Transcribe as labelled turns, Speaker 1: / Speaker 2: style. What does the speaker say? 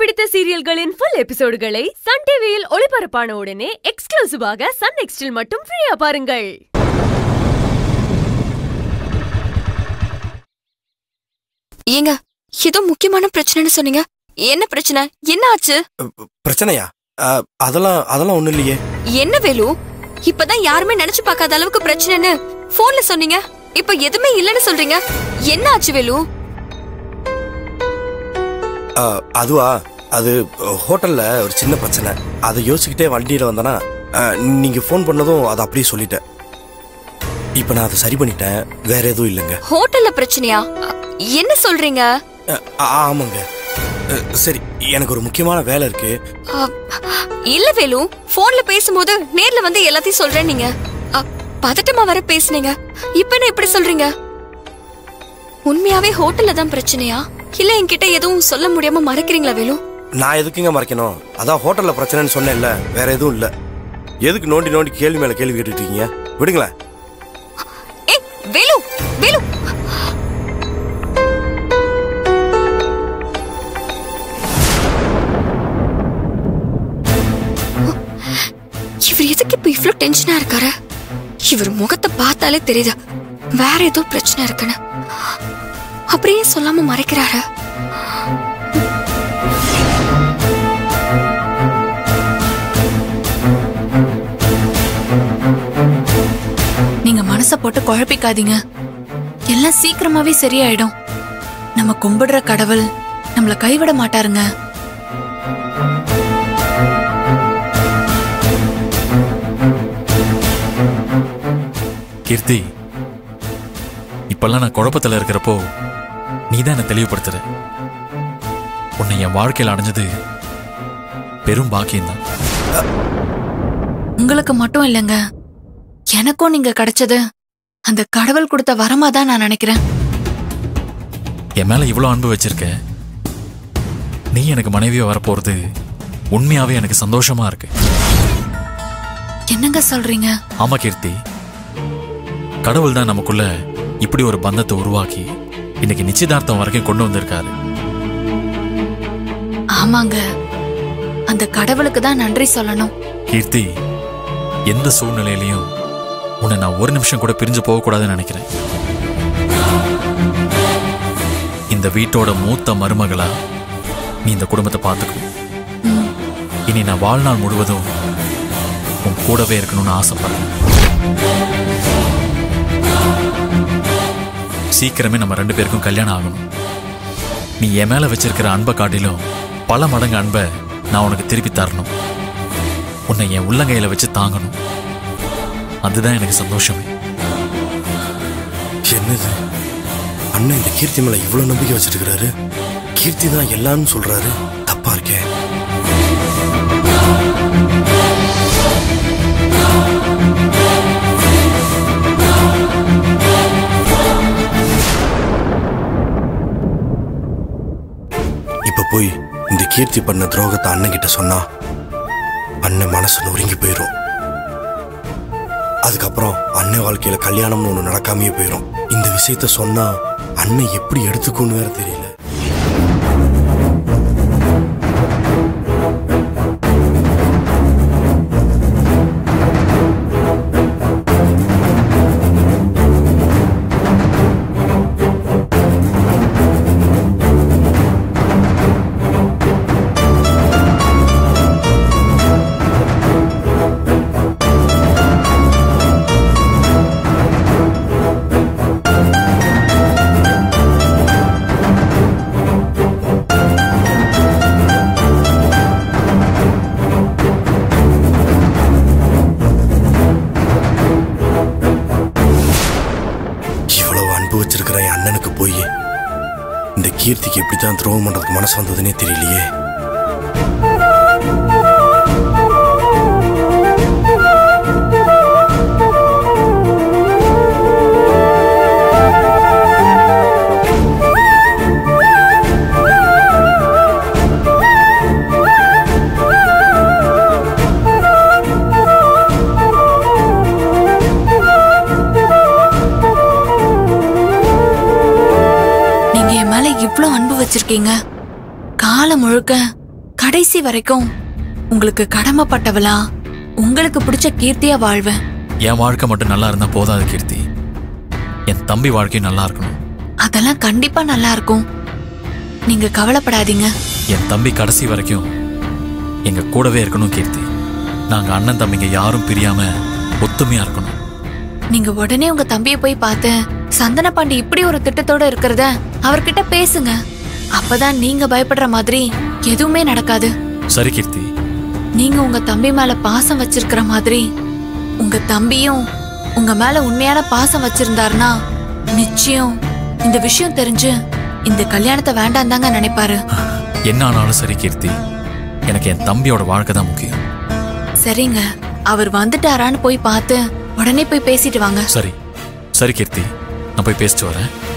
Speaker 1: பிடித்த சீரியல்களின் full எபிசோடுகளை Sun டிவியில் ஒளிபரப்பான உடனே எக்ஸ்க்ளூசிவாக சன் நெக்ஸ்டில் மட்டும் ஃப்ரீயா பாருங்கள்.
Speaker 2: ஏங்க ஏதோ முக்கியமான பிரச்சனைன்னு சொன்னீங்க. என்ன பிரச்சனை? என்ன ஆச்சு?
Speaker 3: பிரச்சனையா? அஹ், அதெல்லாம் அதெல்லாம் ஒண்ணும் இல்லையே.
Speaker 2: என்ன வேலு? இப்பதான் யாருமே நினைச்சு பார்க்காத அளவுக்கு பிரச்சனைன்னு போன்ல சொன்னீங்க. இப்ப எதுவுமே இல்லைன்னு சொல்றீங்க. என்ன ஆச்சு வேலு?
Speaker 3: அதுவா? அது ஹோட்டல்ல ஒரு சின்ன பிரச்சனை. அதை யோசிச்சுக்கிட்டே வண்டியில வந்தேன்னா அஹ், நீங்க ஃபோன் பண்ணதும் அதை அப்படியே சொல்லிட்டேன். இப்போ நான் அதை சரி பண்ணிட்டேன். வேற எதுவும் இல்லைங்க.
Speaker 2: ஹோட்டல்ல பிரச்சனையா? என்ன சொல்றீங்க?
Speaker 3: ஆமாங்க. சரி எனக்கு ஒரு முக்கியமான வேலை இருக்கு.
Speaker 2: இல்ல வேலு போன்ல பேசும்போது நேர்ல வந்து எல்லாத்தையும் சொல்றேன் நீங்க. பதட்டமா வர பேசுனீங்க. இப்ப என்ன இப்படி சொல்றீங்க? உண்மையாவே ஹோட்டல்ல தான் பிரச்சனையா? இல்ல என்கிட்ட எதுவும் சொல்ல முடியாம மறைக்கிறீங்களா வேலு?
Speaker 3: நான் எதுக்குங்க மறைக்கணும்? அதான் ஹோட்டல்ல பிரச்சனைன்னு சொன்னேன்ல வேற எதுவும் இல்லை. எதுக்கு நோண்டி நோண்டி கேள்வி மேல கேள்வி கேட்டுட்டு இருக்கீங்க விடுங்களேன்
Speaker 2: வேலு வேலு! இவர் எதுக்கு இப்ப இவ்ளோ டென்ஷனா இருக்காரு? இவர் முகத்தை பார்த்தாலே தெரியுது. வேற ஏதோ பிரச்சனை இருக்குன்னு. அப்படியே சொல்லாம மறைக்கிறாரு?
Speaker 4: நீங்க மனச போட்டு குழப்பிக்காதீங்க. எல்லாம் சீக்கிரமாவே சரியாயிடும். நம்ம கும்பிடுற கடவுள் நம்மள கைவிட மாட்டாருங்க.
Speaker 5: கீர்த்தி இப்பெல்லாம் நான் குழப்பத்தில் இருக்கிறப்போ நீ தான் என்னை தெளிவுபடுத்துற. உன்னை என் வாழ்க்கையில் அடைஞ்சது பெரும் பாக்கியம்தான்.
Speaker 4: உங்களுக்கு மட்டும் இல்லைங்க. எனக்கும் நீங்க கிடைச்சது அந்த கடவுள் கொடுத்த வரமா தான் நான் நினைக்கிறேன்.
Speaker 5: என் மேல இவ்வளோ அன்பு வச்சிருக்க நீ எனக்கு மனைவியா வரப்போறது உண்மையாவே எனக்கு சந்தோஷமா இருக்கு.
Speaker 4: என்னங்க சொல்றீங்க?
Speaker 5: ஆமா கீர்த்தி. கடவுள் தான் நமக்குள்ள இப்படி ஒரு பந்தத்தை உருவாக்கி இன்னைக்கு நிச்சயதார்த்தம் வரைக்கும் கொண்டு வந்திருக்காரு.
Speaker 4: ஆமாங்க. அந்த கடவுளுக்கு தான் நன்றி சொல்லணும்.
Speaker 5: கீர்த்தி எந்த சூழ்நிலையிலையும் உன்னை நான் ஒரு நிமிஷம் கூட பிரிஞ்சு போகக்கூடாதுன்னு நினைக்கிறேன். இந்த வீட்டோட மூத்த மருமகளா நீ இந்த குடும்பத்தை பார்த்துக்கணும் இனி நான் வாழ்நாள் முழுவதும் உன் கூடவே இருக்கணும்னு ஆசைப்படுறேன். சீக்கிரமே நம்ம ரெண்டு பேருக்கும் கல்யாணம் ஆகணும். நீ என் மேலே வச்சிருக்கிற அன்பை காட்டிலும் பல மடங்கு அன்பை நான் உனக்கு திருப்பி தரணும். உன்னை என் உள்ளங்கையில் வச்சு தாங்கணும். அதுதான் எனக்கு சந்தோஷமே.
Speaker 3: என்னது? அண்ணன் இந்த கீர்த்தி மேலே இவ்வளோ நம்பிக்கை வச்சிருக்கிறாரு? கீர்த்தி தான் எல்லான்னு சொல்கிறாரு தப்பாக இருக்கேன் போய் இந்த கீர்த்தி பண்ண துரோகத்தை அண்ணன் கிட்ட சொன்னா அண்ணன் மனசு நொறுங்கி போயிடும் அதுக்கப்புறம் அண்ணன் வாழ்க்கையில கல்யாணம்னு ஒன்று நடக்காமயே போயிடும் இந்த விஷயத்த சொன்னா அண்ணன் எப்படி எடுத்துக்குன்னு வேற தெரியல. அண்ணனுக்கு போய் இந்த கீர்த்திக்கு எப்படித்தான் துரோகம் பண்றதுக்கு மனசு வந்ததுன்னே தெரியலையே.
Speaker 4: இவ்ளோ அன்பு வச்சிருக்கீங்க? காலம் முழுக்க கடைசி வரைக்கும் உங்களுக்கு கடமைப்பட்டவளா? உங்களுக்கு பிடிச்ச கீர்த்தியா வாழ்வேன்.
Speaker 5: என் வாழ்க்கை மட்டும் நல்லா இருந்தா போதாது கீர்த்தி. என் தம்பி வாழ்க்கையும் நல்லா இருக்கணும்.
Speaker 4: அதெல்லாம் கண்டிப்பா நல்லா இருக்கும். நீங்க கவலைப்படாதீங்க.
Speaker 5: என் தம்பி கடைசி வரைக்கும் எங்க கூடவே இருக்கணும் கீர்த்தி. நாங்க அண்ணன் தம்பிங்க யாரும் பிரியாம ஒத்துமையா இருக்கணும்.
Speaker 4: நீங்க உடனே உங்க தம்பிய போய் பார்த்து சந்தன பாண்டி இப்படி ஒரு திட்டத்தோட இருக்கிறத அவர்கிட்ட பேசுங்க. அப்பதான் நீங்க பயப்படுற மாதிரி எதுவுமே நடக்காது.
Speaker 5: சரி கீர்த்தி.
Speaker 4: நீங்க உங்க தம்பி மேல பாசம் வச்சிருக்கிற மாதிரி உங்க தம்பியும் உங்க மேல உண்மையான பாசம் வச்சிருந்தாருன்னா நிச்சயம் இந்த விஷயம் தெரிஞ்சு இந்த கல்யாணத்தை வேண்டாம் தாங்க நினைப்பாரு.
Speaker 5: என்ன ஆனாலும் சரி கீர்த்தி. எனக்கு என் தம்பியோட வாழ்க்கை தான் முக்கியம்.
Speaker 4: சரிங்க. அவர் வந்துட்டாரான்னு போய் பார்த்து உடனே போய் பேசிட்டு வாங்க.
Speaker 5: சரி. சரி கீர்த்தி. நான் போய் பேசிட்டு வரேன்.